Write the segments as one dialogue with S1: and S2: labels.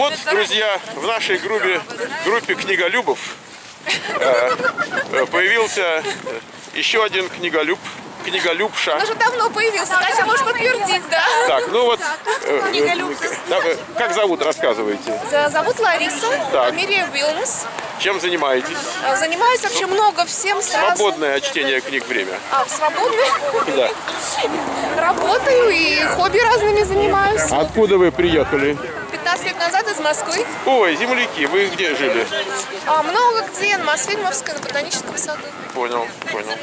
S1: Вот, друзья, в нашей группе, группе книголюбов э, э, появился э, еще один книголюб, книголюбша.
S2: Он уже давно появился, Катя может подтвердить, да?
S1: Так, ну вот, э, э, как зовут, рассказывайте.
S2: За- Зовут Лариса, фамилия Вилмс.
S1: Чем занимаетесь?
S2: Э, Занимаюсь вообще много всем сразу.
S1: Свободное от чтения книг время.
S2: А, в свободное
S1: Да.
S2: работаю и хобби разными занимаюсь.
S1: Откуда вы приехали?
S2: Москвы.
S1: Ой, земляки, вы где жили?
S2: А, много где, на Мосфильмовской, на Ботаническом саду.
S1: Понял, понял.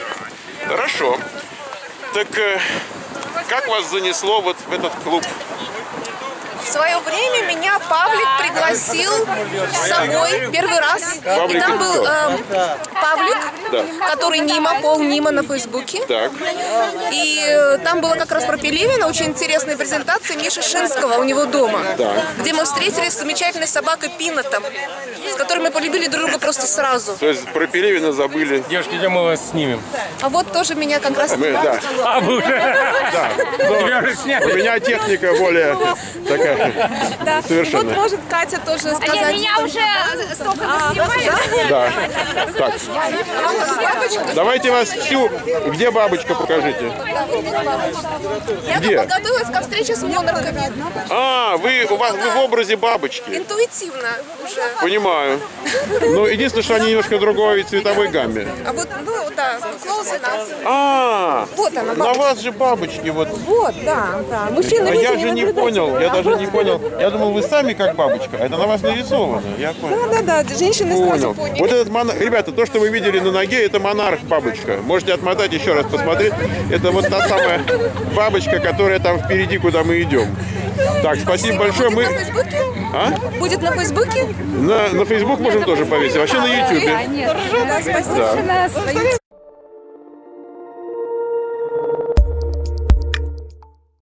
S1: Хорошо. Так э, как вас занесло вот в этот клуб?
S2: В свое время меня Павлик пригласил с собой первый раз.
S1: Павлик
S2: и там был эм, Павлик,
S1: Да.
S2: который Нима, Пол Нима на Фейсбуке.
S1: Так.
S2: И э, там было как раз про Пелевина очень интересная презентация Миши Шинского у него дома.
S1: Да.
S2: Где мы встретились с замечательной собакой Пинотом, с которой мы полюбили друг друга просто сразу.
S1: То есть про Пелевина забыли.
S3: Девушки, идем мы вас снимем.
S2: А вот тоже меня как раз...
S1: Мы, да,
S3: А, вы уже?
S1: да. У меня техника более такая
S2: Да.
S1: совершенно.
S2: Вот может Катя тоже сказать.
S4: меня уже столько снимали.
S1: Да. Так. Давайте вас всю. Где бабочка, покажите.
S2: Я
S1: Где?
S2: подготовилась ко встрече с монархами.
S1: А, вы у вас вы в образе бабочки.
S2: Интуитивно уже.
S1: Понимаю. Ну, единственное, что они немножко другой цветовой гамме.
S2: А вот, ну да, close enough.
S1: А,
S2: Вот она,
S1: на вас же бабочки вот.
S2: Вот, да, да. Мужчина
S1: А я же не понял, я даже не понял. Я думал, вы сами как бабочка, а это на вас нарисовано. Я понял.
S2: Да, да, да, женщины
S1: Понял.
S2: сразу поняли.
S1: Вот этот монарх, ребята, то, что вы видели на ноге, это монарх бабочка. Можете отмотать еще раз посмотреть. Это вот та самая бабочка, которая там впереди, куда мы идем. Так, спасибо большое. Мы
S2: на Фейсбуке?
S1: А?
S2: Будет на Фейсбуке?
S1: на, на Facebook можем тоже повесить. Вообще на YouTube.
S2: Да, спасибо.